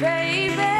baby.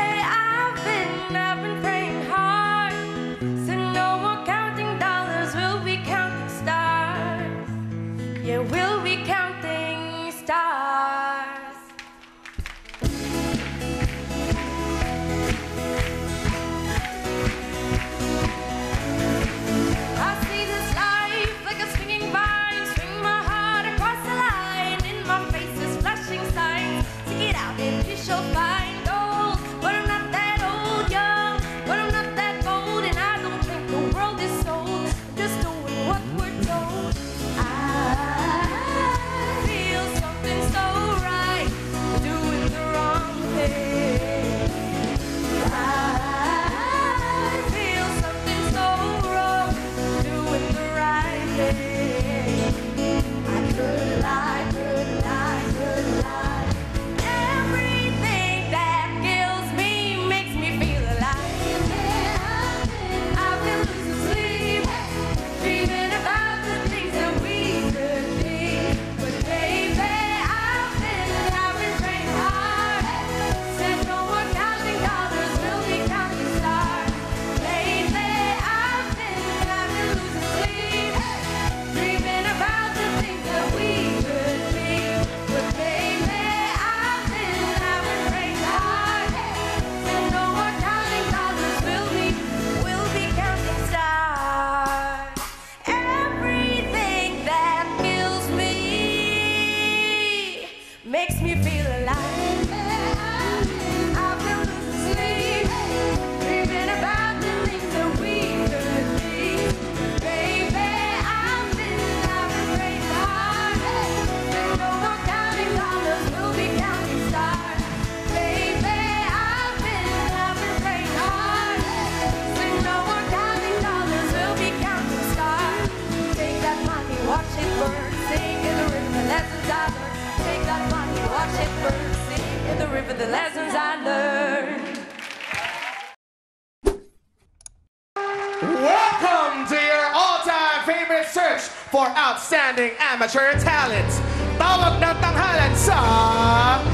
Welcome to your all-time favorite search for outstanding amateur talent. Tawag ng tanghalan sa...